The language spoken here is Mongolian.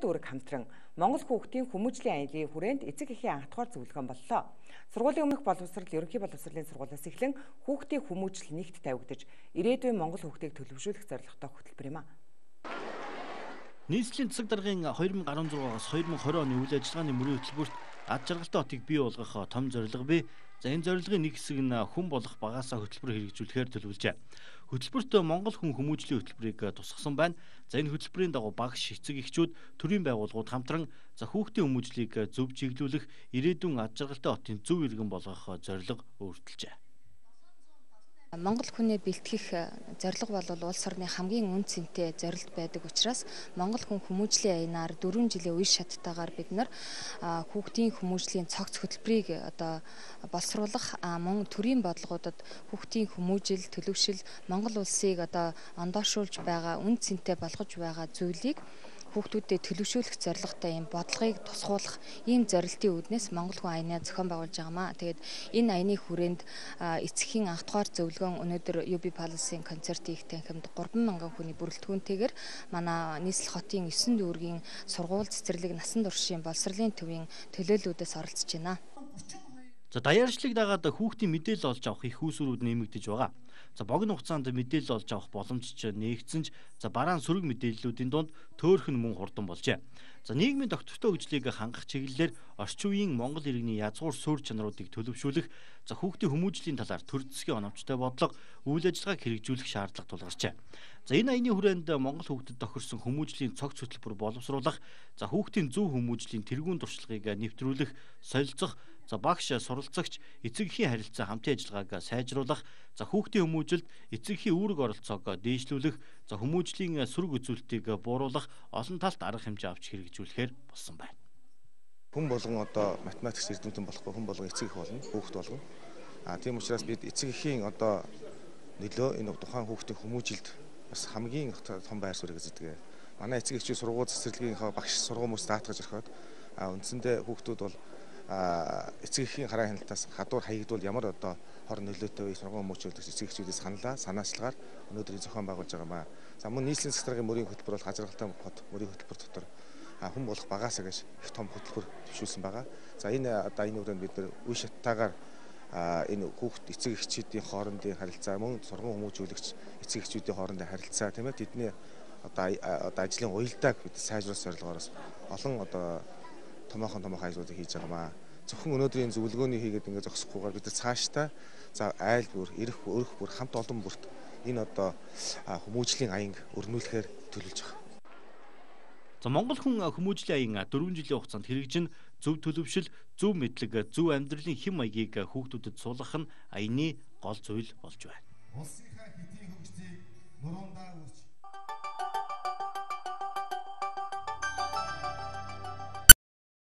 дүүрэг хамтран Монгол хүүхдийн хүмүүжлийн аялагын хүрээнд эцэг эхийн анх дахь зөвлөгөөн боллоо. Сургуулийн өмнөх боловсрал, ерөнхий боловсролын сургуулиас эхлэн хүүхдийн хүмүүжил нэгт тавигдаж, ирээдүйн Монгол хүүхдийг төлөвшүүлэх зорилготой хөтөлбөр юм а. Нийслэлийн засаг даргын 2016-аас 2020 оны үйл ажиллагааны мөрийн хөтөлбөрт ад жаргалтай хотыг бий болгох том зорилго бий. За энэ зорилгын нэг хэсэг нь хүн болох багаасаа хөтөлбөр хэрэгжүүлэхээр төлөвлөжээ. Хөтөлбөрт Монгол хүн хүмүүжлийн хөтөлбөрийг тусгасан байна. За энэ хөтөлбөрийн дагуу багш эцэг эхчүүд төрийн байгууллагууд хамтран за хүүхдийн хүмүүжлийг зөв чиглүүлэх ирээдүйн ад жаргалтай хотын зөв иргэн болгох зорилго өөртөлжээ. Монгол хүнээ бэлтгэх э, зорилго бол улс орны хамгийн үн цэнтэй зорилт байдаг учраас Монгол хүн хүмүүжлийн аянаар 4 жилийн үе шаттайгаар бид нар хүүхдийн хүмүүжлийн цогц хөтөлбөрийг э, одоо боловсруулах мөн төрийн бодлогуудад хүүхдийн хүмүүжил төлөвшил Монгол улсыг одоо ондоошуулж байгаа үн цэнтэй болгож байгаа зүйлийг хүүхдүүдэд төлөвшүүлэх зорилготой юм бодлогыг тусгуулах ийм зорилтын үүднээс Монгол хүн аяны зохион байгуулж байгаамаа. Тэгээд энэ аяны хүрээнд эцгийн анх дугаар зөвлөгөөн өнөөдөр UB Palace-ийн концертын их танхимд 30000 хүний бүрэлдэхүүнтэйгээр манай нийслэл хотын 9 дүүргийн сургууль цэцэрлэг насан туршийн боловсролын төвийн төлөөллүүдээс оролцож байна. За даяарчлыг дагаад хүүхдийн мэдээлэл олж авах их үүсвэрүүд нэмэгдэж байгаа. За богино хугацаанд мэдээлэл олж авах боломж ч нээгдсэн ч за бараан сөрөг мэдээллүүдийн дунд төөрхөн мөн хурдан болжээ. За нийгмийн доктортой хөгжлийг хангах чиглэлээр орчин үеийн Монгол иргэний язгуур суурь чанаруудыг төлөвшүүлэх за хүүхдийн хүмүүжлийн талаар төр засгийн оновчтой бодлого үйл ажиллагааг хэрэгжүүлэх шаардлага тулгарчээ. За энэ аяны хүрээнд Монгол хүүхдэд тохирсон хүмүүжлийн цогц хөтөлбөр боловсруулах, за хүүхдийн зөв хүмүүжлийн тэргуун туршлагыг нэвтрүүлэх, солилцох За багш суралцагч эцэг эхийн харилцаа хамтын ажиллагааг сайжруулах, за хүүхдийн хүмүүжилд эцэг эхийн үүрэг оролцоог дээшлүүлэх, за хүмүүжлийн сөрөг үзүүлэлтийг бууруулах олон талт арга хэмжээ авч хэрэгжүүлэхээр болсон байна. Хүн болгон одоо математикс эрдэмтэн болохгүй хүн болгон эцэг их болно, хүүхд болгон. А тийм учраас бид эцэг эхийн одоо нөлөө энэ тухайн хүүхдийн хүмүүжилд бас хамгийн том байр суурь эзэдэг. Манай эцэг эхчүүд сургууль цэцэрлэгийнхаа багш сургуулиуд даатгаж орхиод үндсэндээ хүүхдүүд бол эцэг эхийн хараа хяналтаас хадуур хаягдвал ямар одоо хор нөлөөтэй вэ сургууль хүмүүжүүлдэг эцэг эхчүүдээс саналаа санаачлагаар өнөөдөр зохион байгуулж байгаа маа. За мөн нийслэлийн засгийн мөрийн хөтөлбөр бол хазаргалтай хот мөрийн хөтөлбөр дотор хүн болох багаасаа гэж их том хөтөлбөр төвшүүлсэн байгаа. За энэ одоо энэ үрээнд бид нар үе шаттайгаар энэ хүүхд эцэг эхчүүдийн хоорондын харилцаа мөн сургууль хүмүүжүүлэгч эцэг эхчүүдийн хоорондын харилцаа тийм ээ тэдний одоо одоо ажлын уялдааг бид сайжруулах зорилгоороос олон одоо томоохон томоохон ажлуудыг хийж байгаамаа. Зөвхөн өнөөдрийн зөвлөгөөний хийгээд ингээд зогсохгүйгээр бид цаашдаа за айл бүр, эрэх өрх бүр хамт олон бүрт энэ одоо хүмүүжлийн аянг өрнүүлэхээр төлөвлөж байгаа. За Монгол хүн хүмүүжлийн аян 4 жилийн хугацаанд хэрэгжин зөв төлөвшил, зөв мэдлэг, зөв амьдралын хэм маягийг хүүхдүүдэд суулгах нь аяны гол зүйл болж байна. Улсынхаа хэтийн хөгжлийг нуруундаа үрч